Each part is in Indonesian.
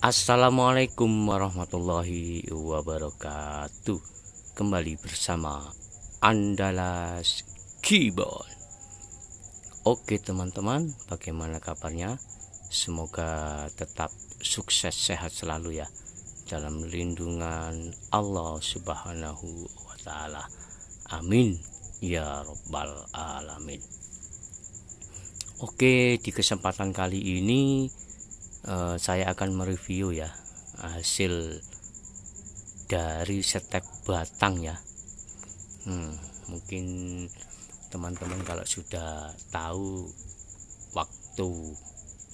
Assalamualaikum warahmatullahi wabarakatuh. Kembali bersama Andalas Keyboard Oke teman-teman bagaimana kabarnya? Semoga tetap sukses sehat selalu ya Dalam lindungan Allah subhanahu wa ta'ala. Amin Ya Rabbal Alamin. Oke di kesempatan kali ini uh, saya akan mereview ya hasil dari setek batang ya. Hmm, mungkin teman-teman kalau sudah tahu waktu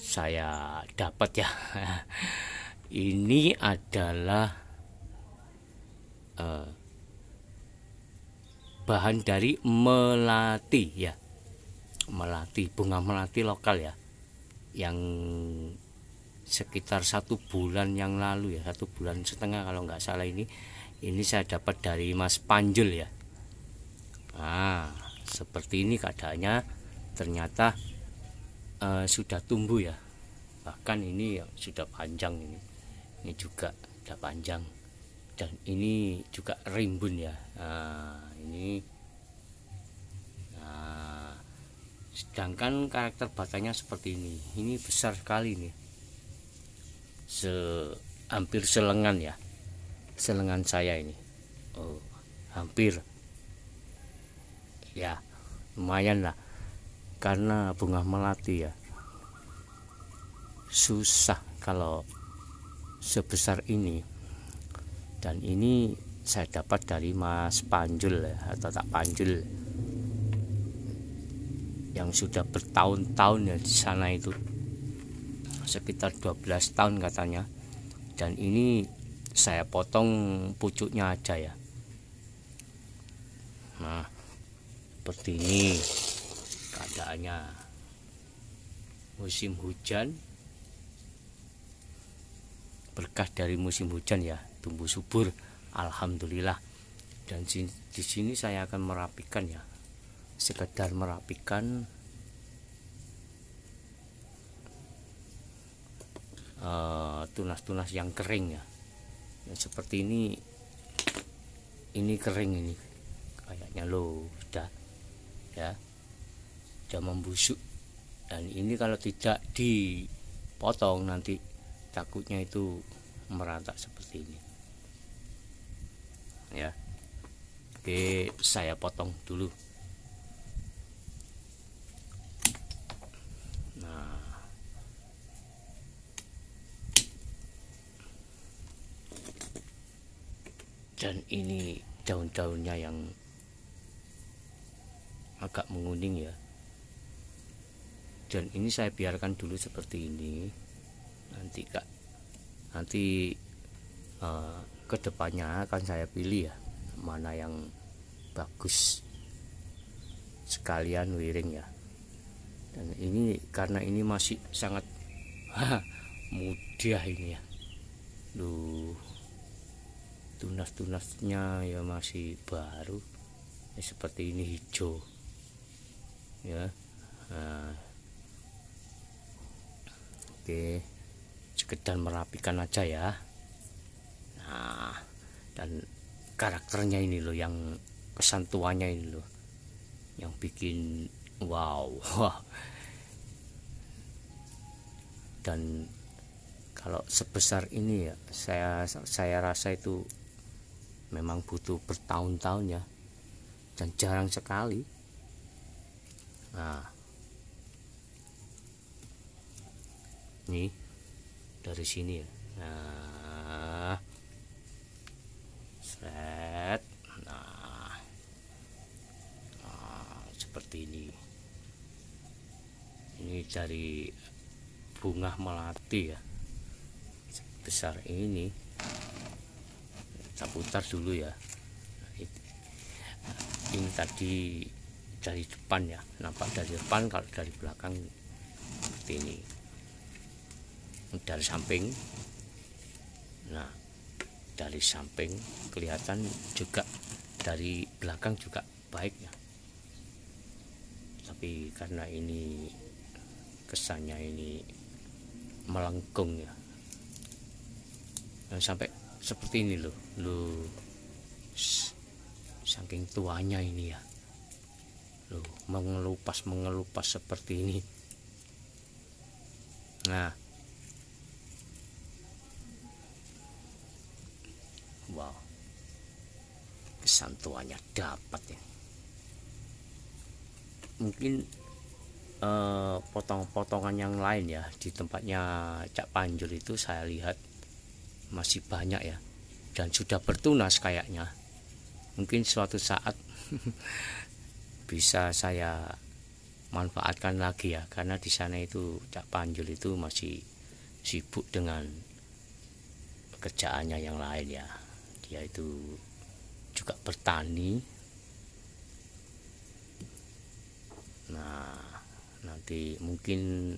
saya dapat ya. Ini adalah uh, bahan dari melati ya. Melati bunga melati lokal ya yang sekitar satu bulan yang lalu ya satu bulan setengah kalau nggak salah ini. Ini saya dapat dari Mas Panjul ya. Nah seperti ini keadaannya. Ternyata uh, sudah tumbuh ya. Bahkan ini ya, sudah panjang ini. Ini juga sudah panjang. Dan ini juga rimbun ya. Nah, ini. Nah, sedangkan karakter batangnya seperti ini. Ini besar sekali nih se hampir selengan ya. Selengan saya ini. Oh, hampir. Ya lumayan lah. Karena bunga melati ya. Susah kalau sebesar ini. Dan ini saya dapat dari Mas Panjul ya, atau tak Panjul. Yang sudah bertahun-tahun ya di sana itu sekitar 12 tahun katanya. Dan ini saya potong pucuknya aja ya. Nah seperti ini keadaannya. Musim hujan. Berkah dari musim hujan ya tumbuh subur. Alhamdulillah. Dan di sini saya akan merapikan ya. Sekedar merapikan Eh, tunas-tunas uh, yang kering ya. Yang seperti ini ini kering ini. Kayaknya lo sudah ya sudah membusuk. Dan ini kalau tidak dipotong nanti takutnya itu merata seperti ini. Ya. Oke saya potong dulu dan ini daun-daunnya yang agak menguning ya. Dan ini saya biarkan dulu seperti ini. Nanti kak nanti uh, ke depannya akan saya pilih ya mana yang bagus. Sekalian wiring ya. Dan ini karena ini masih sangat mudah ini ya. Duh tunas-tunasnya ya masih baru. Ya, seperti ini hijau. Ya. Nah, oke. Sekedar merapikan aja ya. Nah. Dan karakternya ini loh yang kesan tuanya ini loh. Yang bikin wow. Dan kalau sebesar ini ya saya saya rasa itu memang butuh bertahun-tahun ya. Dan jarang sekali. Nah. Ini dari sini ya. Nah. Set. Nah, nah seperti ini. Ini dari bunga melati ya. Besar ini saya putar dulu ya. Ini tadi dari depan ya. Nampak dari depan kalau dari belakang seperti ini. Dari samping. Nah dari samping kelihatan juga dari belakang juga baik ya. Tapi karena ini kesannya ini melengkung ya. Nah, sampai seperti ini loh. Loh. Saking tuanya ini ya. Loh mengelupas mengelupas seperti ini. Nah. Wow. Kesantuannya dapat ya. Mungkin eh, potong-potongan yang lain ya di tempatnya Cak Panjul itu saya lihat masih banyak ya. Dan sudah bertunas kayaknya. Mungkin suatu saat bisa saya manfaatkan lagi ya. Karena di sana itu Cak Panjul itu masih sibuk dengan kerjaannya yang lain ya. Dia itu juga bertani. Nah nanti mungkin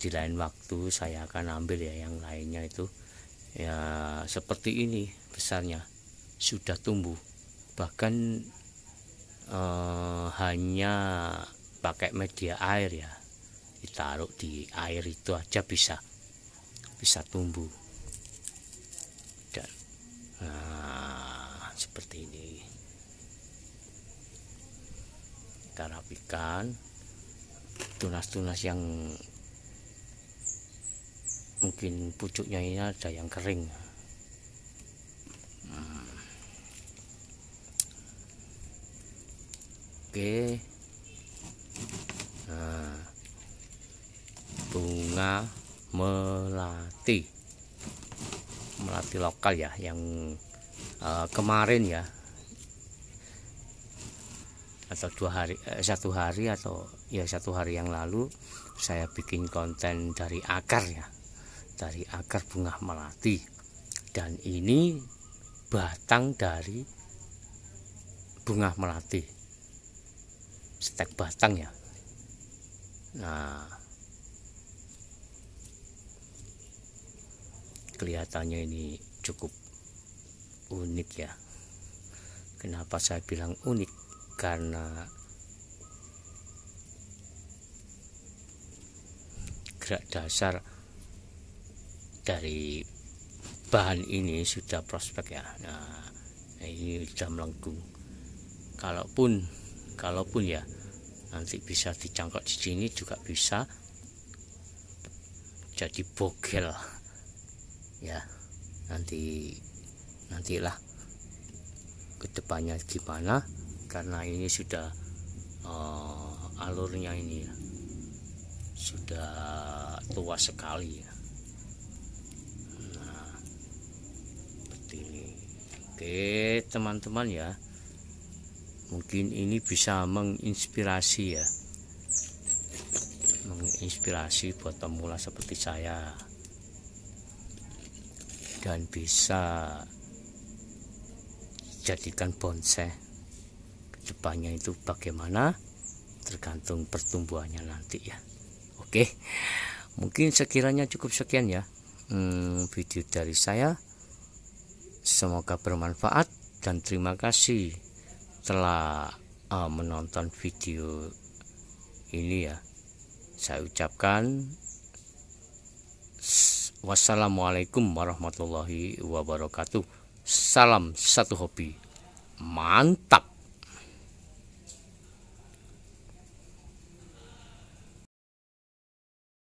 di lain waktu saya akan ambil ya yang lainnya itu ya seperti ini besarnya. Sudah tumbuh. Bahkan eh, hanya pakai media air ya. Ditaruh di air itu aja bisa. Bisa tumbuh. Dan nah, seperti ini. Kita rapikan tunas-tunas yang mungkin pucuknya ini ada yang kering. Oke. Nah, bunga melati. Melati lokal ya yang uh, kemarin ya. Atau dua hari eh, satu hari atau ya satu hari yang lalu saya bikin konten dari akar ya dari akar bunga melati. Dan ini batang dari bunga melati. Stek batang ya. Nah kelihatannya ini cukup unik ya. Kenapa saya bilang unik? Karena gerak dasar dari bahan ini sudah prospek ya. Nah ini sudah melengkung. Kalaupun kalaupun ya nanti bisa dicangkok di sini juga bisa jadi bogel. Ya nanti nantilah ke depannya gimana karena ini sudah uh, alurnya ini ya sudah tua sekali ya Oke teman-teman ya. Mungkin ini bisa menginspirasi ya. Menginspirasi buat pemula seperti saya. Dan bisa jadikan bonsai ke depannya itu bagaimana tergantung pertumbuhannya nanti ya. Oke mungkin sekiranya cukup sekian ya hmm, video dari saya Semoga bermanfaat dan terima kasih telah uh, menonton video ini ya. Saya ucapkan wassalamualaikum warahmatullahi wabarakatuh. Salam satu hobi. Mantap.